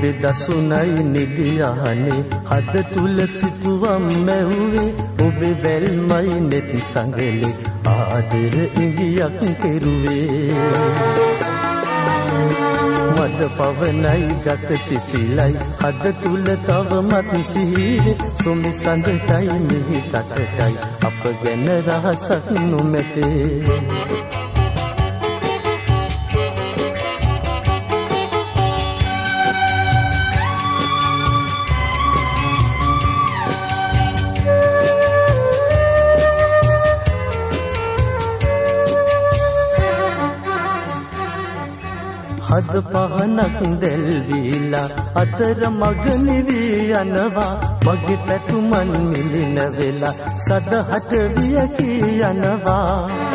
ඔබේ දසුනයි නිදියහනේ හද තුල සිතුවම් මැව්වේ ඔබේ වැල්මයි නෙත් සංගලේ ආදර ඉඟියක් කෙරුවේ. මද පවනයි ගත සිසිලයි. හද තුල තවමත් සිහිරේ සොමි සඳටයි මිහි කටටයි අප ගැන රහසක් නොමැතේ. හද පහනක් දැල්වීලා අතර මගනිවී යනවා. මගේ පැතුමන් මිලින වෙලා සදහට වියකී යනවා.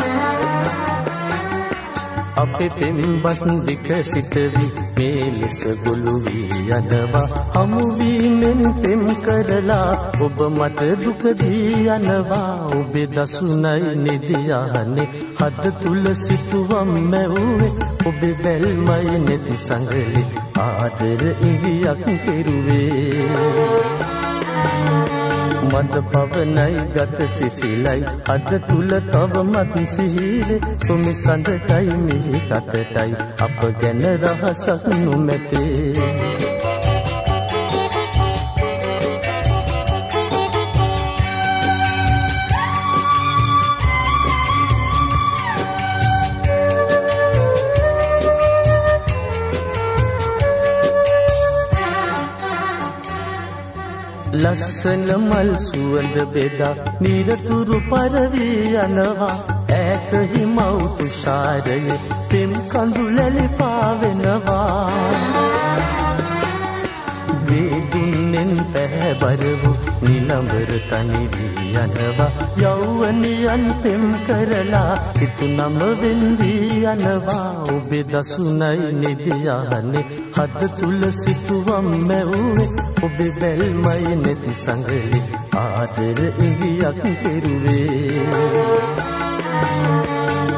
අපේ පෙම්බස් දික සිටවි. මේ ලෙස ගොළු වී යනවා. හමුවීමෙන් පෙම් කරලා ඔබ මට දුක දී යනවා. ඔබේ දසුනයි නිදියානේ. හද තුල සිටුවම් මැව්වේ ඔබේ බැල්මයි නෙත් සංගලි ආදර ඉවියක් කෙරුවේ. මද පවනයි ගත සිසිලයි. අද තුල තවමත් සිහිරේ සොමි සඳටයි මිහි කතටයි. අප ගැන රහසක් නොමැතේ. ලස්සන මල් සුවඳ බෙදා නිරතුරු පරවී යනවා. ඈත හිමව් තුෂාරයේ පෙම් කඳුලැලි පාවෙනවා වේදුන්නෙන් පැහැබර වූ නිලඹර තනි වී යනවා. යෞවනියන් පෙම් කරලා හිතු නම වෙන් වී යනවා. ඔබේ දසුනයි නිදියානේ. හද තුල සිටුවම් මැව්වේ ඔබේ බැල්මයි නැති සංගලි ආදර ඉඟියක් කෙරුවේ.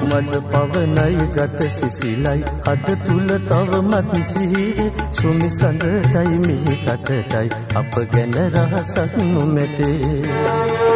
මද පවනයි ගත සිසිලයි අද තුල තවමත් සිහිරේ සුමි සඳටයි මිහි කටටයි අප ගැන රහසක් නොමැතේ.